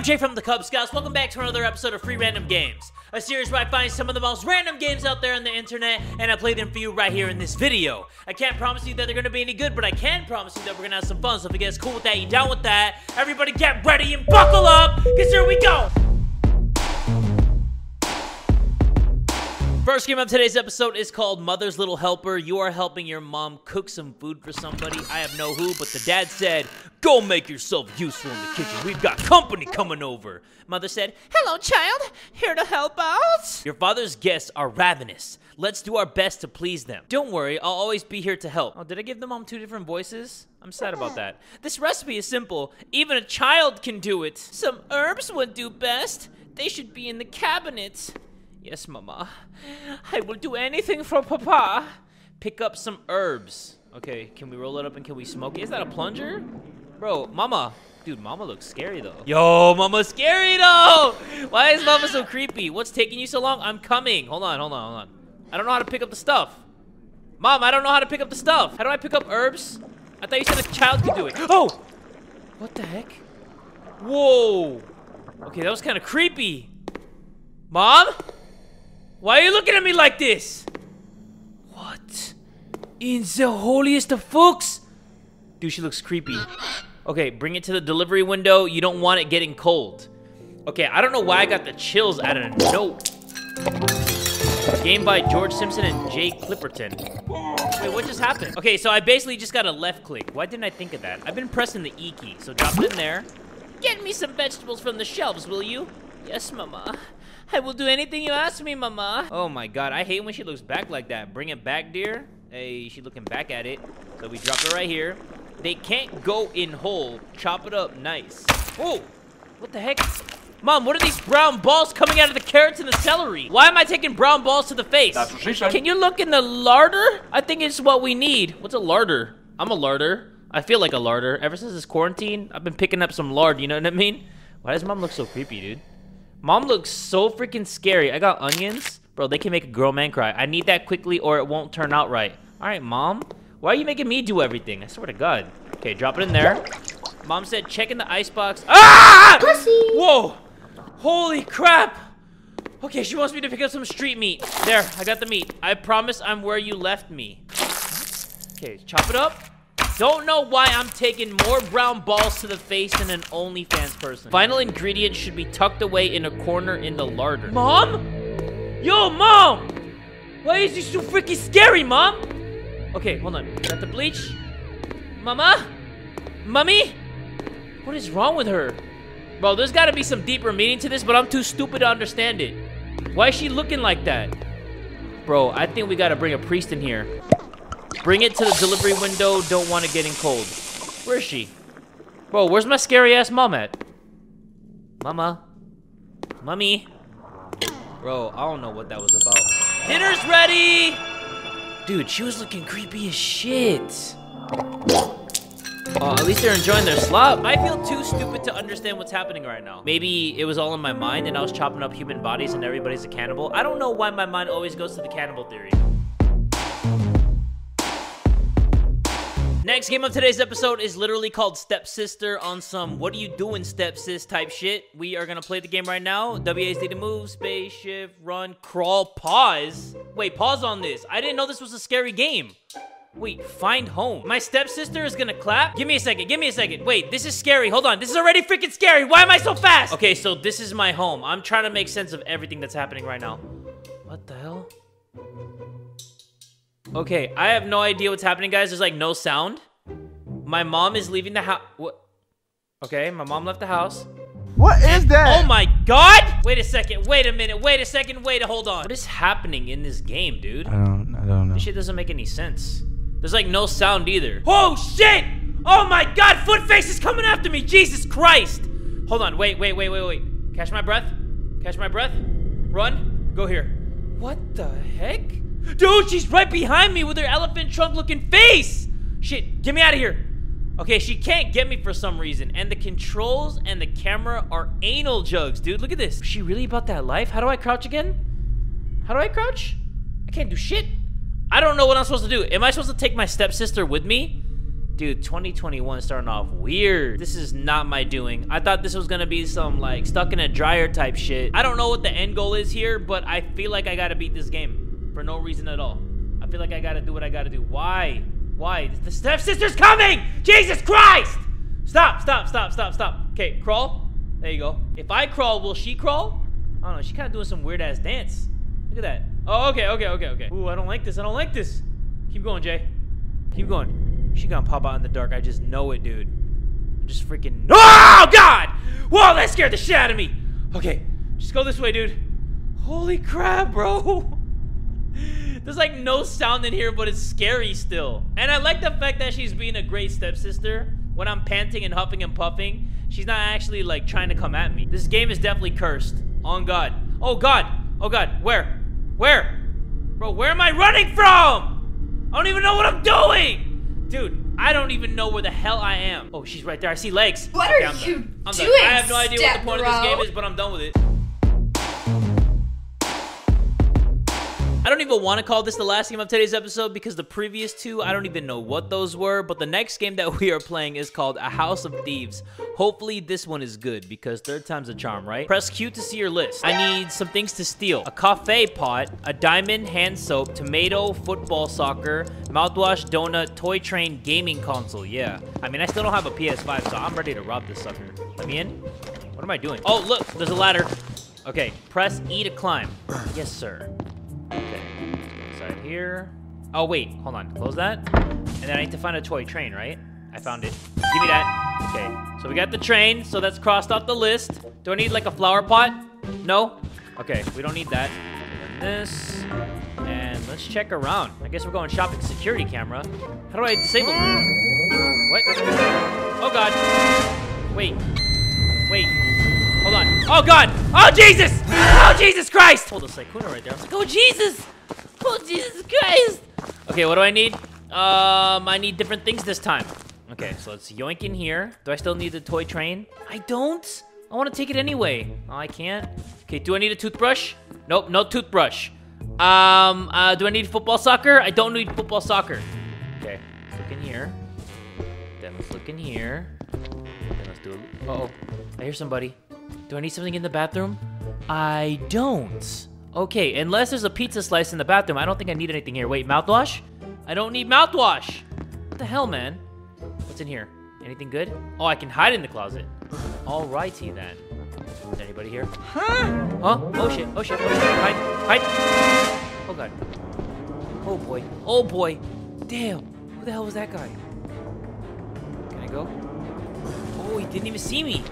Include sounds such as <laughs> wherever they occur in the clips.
I'm Jay from the Kubz Scouts. Welcome back to another episode of Free Random Games, a series where I find some of the most random games out there on the internet and I play them for you right here in this video. I can't promise you that they're gonna be any good, but I can promise you that we're gonna have some fun. So if you guys cool with that, you down with that, everybody get ready and buckle up, cause here we go! First game of today's episode is called Mother's Little Helper. You are helping your mom cook some food for somebody. I have no who, but the dad said, Go make yourself useful in the kitchen. We've got company coming over. Mother said, Hello, child. Here to help out. Your father's guests are ravenous. Let's do our best to please them. Don't worry, I'll always be here to help. Oh, did I give the mom two different voices? I'm sad about that. This recipe is simple. Even a child can do it. Some herbs would do best. They should be in the cabinet. Yes, Mama. I will do anything for Papa. Pick up some herbs. Okay, can we roll it up and can we smoke it? Is that a plunger? Bro, Mama. Dude, Mama looks scary though. Yo, Mama's scary though! Why is Mama so creepy? What's taking you so long? I'm coming. Hold on, hold on, hold on. I don't know how to pick up the stuff. Mom, I don't know how to pick up the stuff. How do I pick up herbs? I thought you said a child could do it. Oh! What the heck? Whoa! Okay, that was kind of creepy. Mom? Why are you looking at me like this? What? In the holiest of folks? Dude, she looks creepy. Okay, bring it to the delivery window. You don't want it getting cold. Okay, I don't know why I got the chills out of note. Game by George Simpson and Jay Clipperton. Wait, what just happened? Okay, so I basically just got a left click. Why didn't I think of that? I've been pressing the E key, so drop it in there. Get me some vegetables from the shelves, will you? Yes, Mama. I will do anything you ask me, Mama. Oh my god, I hate when she looks back like that. Bring it back, dear. Hey, she looking back at it. So we drop it right here. They can't go in whole. Chop it up nice. Oh, what the heck? Mom, what are these brown balls coming out of the carrots and the celery? Why am I taking brown balls to the face? That's what she said. Can you look in the larder? I think it's what we need. What's a larder? I'm a larder. I feel like a larder. Ever since this quarantine, I've been picking up some lard, you know what I mean? Why does mom look so creepy, dude? Mom looks so freaking scary. I got onions. Bro, they can make a girl man cry. I need that quickly or it won't turn out right. All right, Mom. Why are you making me do everything? I swear to God. Okay, drop it in there. Mom said check in the icebox. Ah! Pussy. Whoa! Holy crap! Okay, she wants me to pick up some street meat. There, I got the meat. I promise I'm where you left me. Okay, chop it up. Don't know why I'm taking more brown balls to the face than an OnlyFans person. Final ingredient should be tucked away in a corner in the larder. Mom? Yo, Mom! Why is this so freaking scary, Mom? Okay, hold on. Is that the bleach. Mama? Mummy? What is wrong with her? Bro, there's gotta be some deeper meaning to this, but I'm too stupid to understand it. Why is she looking like that? Bro, I think we gotta bring a priest in here. Bring it to the delivery window, don't want it getting cold. Where is she? Bro, where's my scary ass mom at? Mama? Mummy? Bro, I don't know what that was about. Dinner's ready! Dude, she was looking creepy as shit. Oh, at least they're enjoying their slop. I feel too stupid to understand what's happening right now. Maybe it was all in my mind and I was chopping up human bodies and everybody's a cannibal. I don't know why my mind always goes to the cannibal theory. Next game of today's episode is literally called Stepsister on some what are you doing stepsis type shit. We are gonna play the game right now. WASD to move, space, shift, run, crawl, pause. Wait, pause on this. I didn't know this was a scary game. Wait, find home. My stepsister is gonna clap? Give me a second, give me a second. Wait, this is scary. Hold on, this is already freaking scary. Why am I so fast? Okay, so this is my home. I'm trying to make sense of everything that's happening right now. What the hell? Okay, I have no idea what's happening, guys. There's like no sound. My mom is leaving the house. What? Okay, my mom left the house. What is that? Oh my god! Wait a second, wait a minute, wait a second, wait a hold on. What is happening in this game, dude? I don't. I don't know. This shit doesn't make any sense. There's like no sound either. Oh shit! Oh my god, Footface is coming after me! Jesus Christ! Hold on, wait, wait, wait, wait, wait. Catch my breath. Catch my breath. Run. Go here. What the heck? Dude, she's right behind me with her elephant trunk looking face! Shit, get me out of here. Okay, she can't get me for some reason. And the controls and the camera are anal jugs, dude. Look at this. Is she really about that life? How do I crouch again? How do I crouch? I can't do shit. I don't know what I'm supposed to do. Am I supposed to take my stepsister with me? Dude, 2021 starting off weird. This is not my doing. I thought this was gonna be some like stuck in a dryer type shit. I don't know what the end goal is here, but I feel like I gotta beat this game for no reason at all. I feel like I gotta do what I gotta do. Why? Why? The stepsister's coming! Jesus Christ! Stop, stop, stop, stop, stop. Okay, crawl. There you go. If I crawl, will she crawl? I don't know. She kind of doing some weird ass dance. Look at that. Oh, okay, okay, okay, okay. Ooh, I don't like this. I don't like this. Keep going, Jay. Keep going. She gonna pop out in the dark. I just know it, dude. I just freaking. Oh God! Whoa, that scared the shit out of me. Okay, just go this way, dude. Holy crap, bro. <laughs> <laughs> There's like no sound in here, but it's scary still. And I like the fact that she's being a great stepsister. When I'm panting and huffing and puffing, she's not actually like trying to come at me. This game is definitely cursed. On God. Oh God. Oh God. Where? Where? Bro, where am I running from? I don't even know what I'm doing. Dude, I don't even know where the hell I am. Oh, she's right there. I see legs. What okay, are I'm you done. I'm doing, done. I have no idea what the point of this game is, but I'm done with it. Don't even want to call this the last game of today's episode because the previous two, I don't even know what those were. But the next game that <laughs> we are playing is called A House of Thieves. Hopefully this one is good because third time's a charm, right? Press Q to see your list. I need some things to steal. A cafe pot, a diamond hand soap, tomato, football, soccer, mouthwash, donut, toy train, gaming console. Yeah. I mean, I still don't have a PS5, so I'm ready to rob this sucker. Let me in. What am I doing? Oh, look, there's a ladder. Okay, press E to climb. Yes, sir. Okay, inside here. Oh, wait, hold on. Close that. And then I need to find a toy train, right? I found it. Give me that. Okay, so we got the train, so that's crossed off the list. Do I need like a flower pot? No? Okay, we don't need that. And this. And let's check around. I guess we're going shopping security camera. How do I disable What? Oh, God. Wait. Wait. Oh, God. Oh, Jesus. Oh, Jesus Christ. Hold a Sykkuno right there. I was like, oh, Jesus. Oh, Jesus Christ. Okay, what do I need? Um, I need different things this time. Okay, so let's yoink in here. Do I still need the toy train? I don't. I want to take it anyway. Oh, I can't. Okay, do I need a toothbrush? Nope, no toothbrush. Um, uh, do I need football soccer? I don't need football soccer. Okay, let's look in here. Then let's look in here. Then let's do it. Uh oh, I hear somebody. Do I need something in the bathroom? I don't. Okay, unless there's a pizza slice in the bathroom, I don't think I need anything here. Wait, mouthwash? I don't need mouthwash. What the hell, man? What's in here? Anything good? Oh, I can hide in the closet. Alrighty then. Is anybody here? Huh? Oh shit, oh shit, oh shit. Hide, hide. Oh god. Oh boy, oh boy. Damn, who the hell was that guy? Can I go? Oh, he didn't even see me.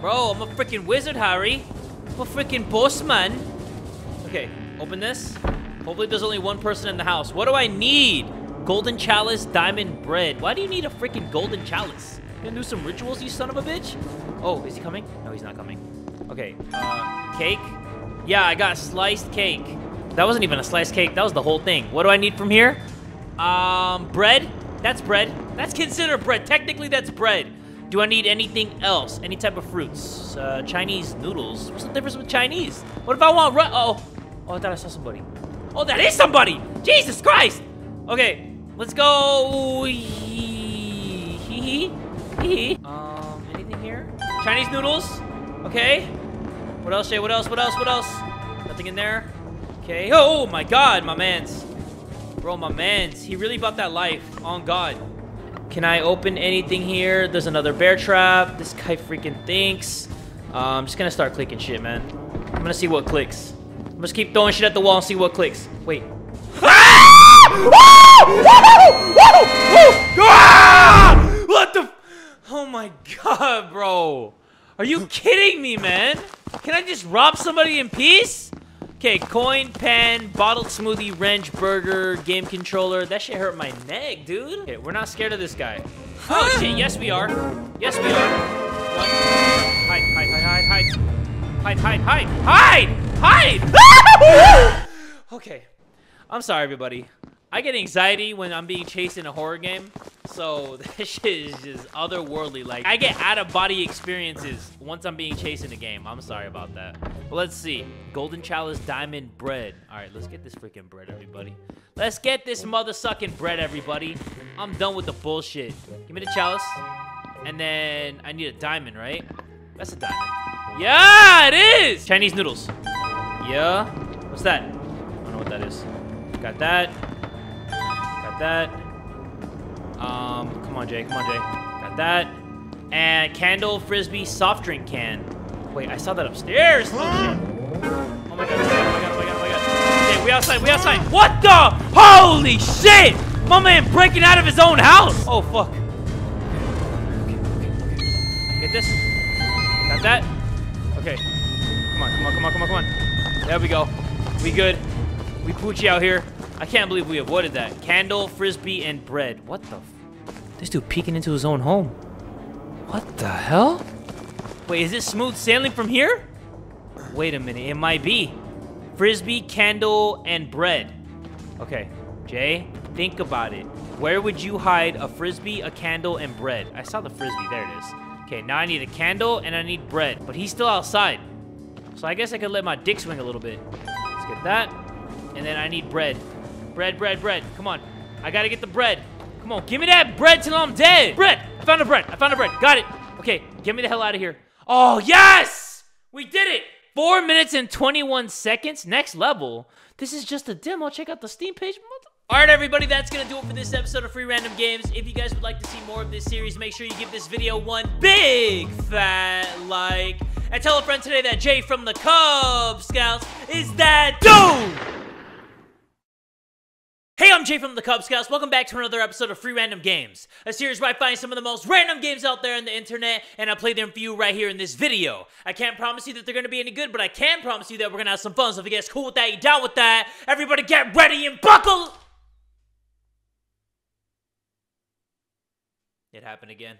Bro, I'm a freaking wizard, Harry. I'm a freaking boss man. Okay, open this. Hopefully there's only one person in the house. What do I need? Golden chalice, diamond bread. Why do you need a freaking golden chalice? You gonna do some rituals, you son of a bitch? Oh, is he coming? No, he's not coming. Okay, uh, cake? Yeah, I got sliced cake. That wasn't even a sliced cake. That was the whole thing. What do I need from here? Um, bread? That's bread. That's considered bread. Technically, that's bread. Do I need anything else? Any type of fruits? Uh, Chinese noodles? What's the difference with Chinese? What if I want ru- Oh. Oh, I thought I saw somebody. Oh, that is somebody! Jesus Christ! Okay, let's go. Um, anything here? Chinese noodles? Okay. What else, Jay? What else? What else? What else? Nothing in there? Okay. Oh my god, my mans. Bro, my mans. He really bought that life. On God. Can I open anything here? There's another bear trap. This guy freaking thinks. Uh, I'm just gonna start clicking shit, man. I'm gonna see what clicks. I'm just keep throwing shit at the wall and see what clicks. Wait. <laughs> Ah! What the? Oh my god, bro. Are you kidding me, man? Can I just rob somebody in peace? Okay, coin, pen, bottled smoothie, wrench, burger, game controller. That shit hurt my neck, dude. Okay, we're not scared of this guy. Oh shit, yes we are. Yes we are. What? Hide, hide, hide, hide, hide. Hide, hide, hide, hide, hide! <laughs> okay. I'm sorry, everybody. I get anxiety when I'm being chased in a horror game. So <laughs> this shit is just otherworldly. Like I get out of body experiences once I'm being chased in a game. I'm sorry about that. But let's see. Golden Chalice Diamond Bread. All right, let's get this freaking bread, everybody. Let's get this mother sucking bread, everybody. I'm done with the bullshit. Give me the chalice. And then I need a diamond, right? That's a diamond. Yeah, it is! Chinese noodles. Yeah. What's that? I don't know what that is. Got that. That. Um, come on, Jay. Come on, Jay. Got that. And candle frisbee soft drink can. Wait, I saw that upstairs. Oh, shit. Oh my god, oh my god, oh my god, oh my god. Okay, we outside, we outside. What the? Holy shit! My man breaking out of his own house. Oh, fuck. Get this. Got that. Okay. Come on, come on, come on, come on, come on. There we go. We good. We Poochie out here. I can't believe we avoided that. Candle, frisbee, and bread. What the? this dude peeking into his own home. What the hell? Wait, is it smooth sailing from here? Wait a minute, it might be. Frisbee, candle, and bread. Okay, Jay, think about it. Where would you hide a frisbee, a candle, and bread? I saw the frisbee, there it is. Okay, now I need a candle and I need bread, but he's still outside. So I guess I could let my dick swing a little bit. Let's get that. And then I need bread. Bread, bread, bread. Come on. I gotta get the bread. Come on, give me that bread till I'm dead. Bread! I found a bread. I found a bread. Got it. Okay, get me the hell out of here. Oh, yes! We did it! Four minutes and 21 seconds. Next level. This is just a demo. Check out the Steam page. All right, everybody, that's to do it for this episode of Free Random Games. If you guys would like to see more of this series, make sure you give this video one big fat like. And tell a friend today that Jay from the Kubz Scouts is that dude! Jay from the Kubz Scouts. Welcome back to another episode of Free Random Games, a series where I find some of the most random games out there on the internet and I play them for you right here in this video. I can't promise you that they're going to be any good, but I can promise you that we're going to have some fun. So if you guys cool with that, you down with that, everybody get ready and buckle! It happened again.